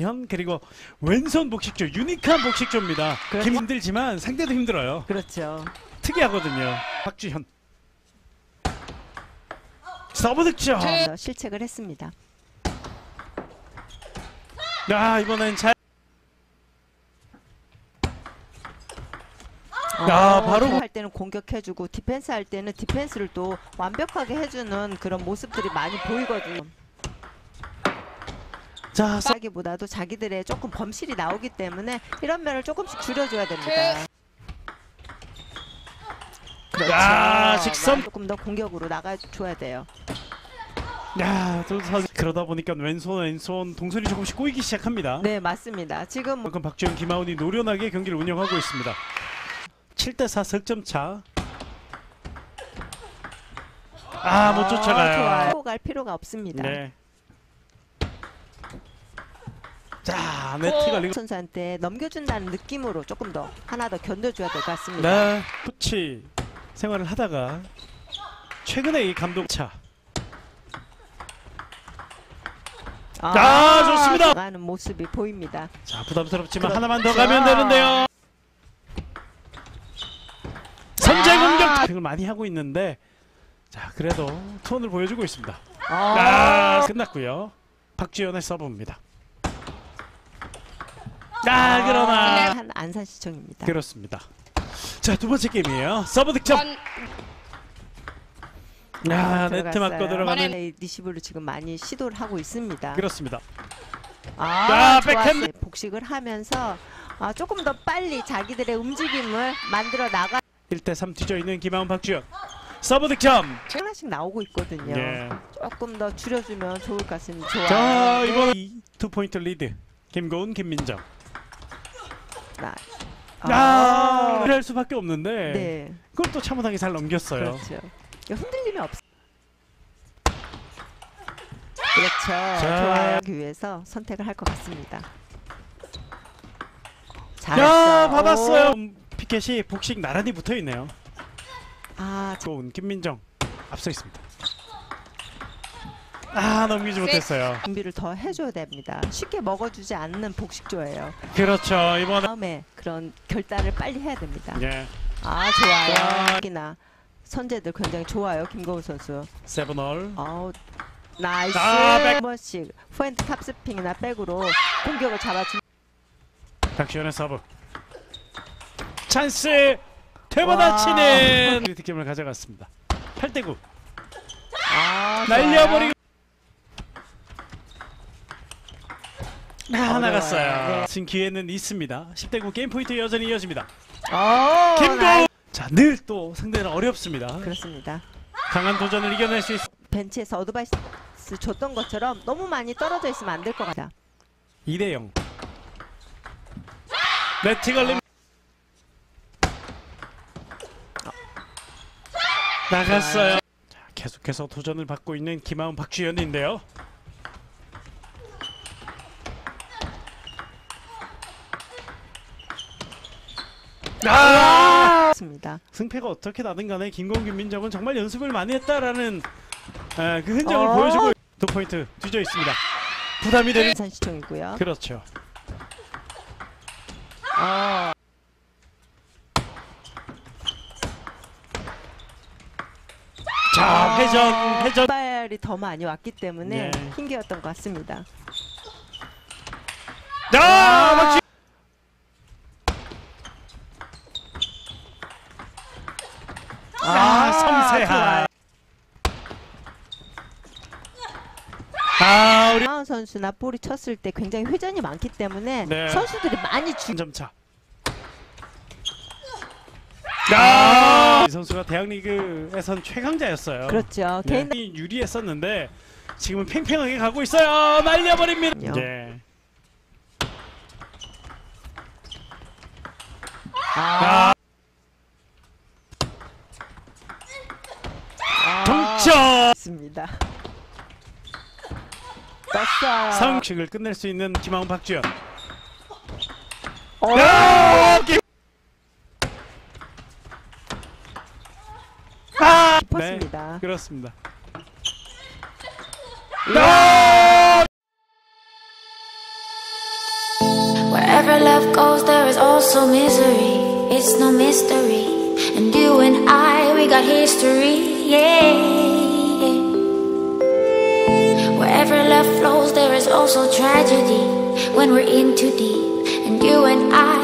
현 그리고 왼손 복식조 유니크한 복식조입니다. 그렇죠. 힘들지만 상대도 힘들어요. 그렇죠. 특이하거든요. 박주현 서브 득점. 더 실책을 했습니다. 야 이번엔 잘. 야, 바로 할 때는 공격해주고 디펜스 할 때는 디펜스를 또 완벽하게 해주는 그런 모습들이 많이 보이거든요. 자 서... 하기보다도 자기들의 조금 범실이 나오기 때문에 이런 면을 조금씩 줄여줘야 됩니다. 그렇죠. 야, 직선. 조금 더 공격으로 나가줘야 돼요. 야또 서... 그러다 보니까 왼손 왼손 동선이 조금씩 꼬이기 시작합니다. 네 맞습니다. 지금 뭐 그만큼 박주현 김하운이 노련하게 경기를 운영하고 있습니다. 7대 4 석점 차. 아 못 쫓아가요. 좋아요. 갈 필요가 없습니다. 네. 자 네트 걸리고. 선수한테 넘겨준다는 느낌으로 조금 더 하나 더 견뎌줘야 될 것 같습니다. 네. 코치 생활을 하다가 최근에 이 감독 차. 아, 좋습니다. 가는 모습이 보입니다. 자 부담스럽지만 그렇죠. 하나만 더 가면 되는데요. 선제 공격 을 많이 하고 있는데 자 그래도 톤을 보여주고 있습니다. 아, 끝났고요. 박주현의 서브입니다. 아 그러나 한 안산시청입니다. 그렇습니다. 자 두 번째 게임이에요. 서브 득점. 야 네트 맞고 들어가는 네, 리시브를 지금 많이 시도를 하고 있습니다. 그렇습니다. 아, 야, 좋았어요. 백핸드. 복식을 하면서 아, 조금 더 빨리 자기들의 움직임을 만들어 나가 1대 3 뒤져 있는 김하은 박주현. 서브 득점. 하나씩 나오고 있거든요. 예. 조금 더 줄여주면 좋을 것 같습니다. 좋아요. 자 이번 two 포인트 리드 김고은 김민정. 나- 아, 할 수밖에 없는데 네. 그걸 또 차분하게 잘 넘겼어요. 그렇죠. 이거 흔들림이 없. 그렇죠. 자. 좋아요. 하기 위해서 선택을 할 것 같습니다. 야 잘했어요. 받았어요. 오. 음, 피켓이 복식 나란히 붙어 있네요. 아, 저- 고은 김민정 앞서 있습니다. 아 넘기지 못했어요. 준비를 더 해줘야 됩니다. 쉽게 먹어주지 않는 복식조예요. 그렇죠 이번에 다음에 그런 결단을 빨리 해야 됩니다. 예 아 좋아요. 자. 특히나 선제들 굉장히 좋아요. 김고은 선수. seven all 아우 나이스. 아, 백. 한 번씩 포인트 톱스핀이나 백으로 공격을 잡아주. 박주현의 서브 찬스 되받아 치는 득점을 가져갔습니다. 8대 9 아, 날려버리고 아, 어려워요. 나갔어요. 네. 지금 기회는 있습니다. 10대 9 게임 포인트 여전히 이어집니다. 어, 김고 나이- 자늘 또 상대는 어렵습니다. 그렇습니다. 강한 도전을 이겨낼 수 있. 벤치에서 어드바이스 줬던 것처럼 너무 많이 떨어져 있으면 안 될 것 같아. 2대 0. 네트 걸림. 나갔어요. 자, 계속해서 도전을 받고 있는 김하은 박주현인데요. 아! 그렇습니다. 승패가 어떻게 나든 간에 김고은 김민정은 정말 연습을 많이 했다라는 아, 그 흔적을 어? 보여주고 두 포인트 뒤져 있습니다. 부담이 되는 안산시청이고요. 그렇죠. 어, 자 회전 회전 발이 더 많이 왔기 때문에 네. 힘겨웠던 것 같습니다. 아, 아, 섬세한. 아, 우리 하은 선수나 볼이 쳤을 때 굉장히 회전이 많기 때문에 네. 선수들이 많이 주. 점 차. 아, 이 선수가 대학리그에선 최강자였어요. 그렇죠. 네. 개인 이 유리했었는데 지금은 팽팽하게 가고 있어요. 날려버립니다. 요. 네. 아, 아, 좋습니다. 떴어요. 상식을 끝낼 수 있는 김하훈 박지현. 어. 야! 김... 아! 깊었습니다. 네, 그렇습니다. 야! Wherever love goes, there is also misery. It's no mystery. And you and I, we got history. Yeah. also tragedy when we're in too deep, and you and I.